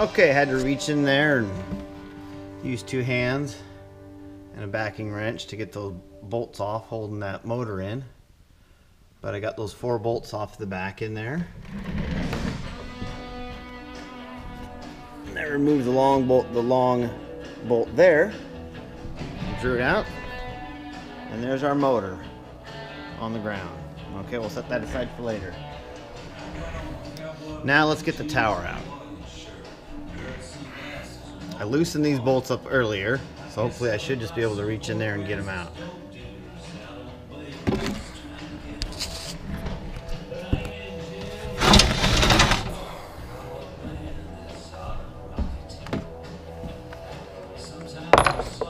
Okay, I had to reach in there and use two hands and a backing wrench to get those bolts off holding that motor in. But I got those four bolts off the back in there. And I removed the long bolt, the long bolt there. Drew it out. And there's our motor on the ground. Okay, we'll set that aside for later. Now let's get the tower out. I loosened these bolts up earlier, so hopefully I should just be able to reach in there and get them out. Sometimes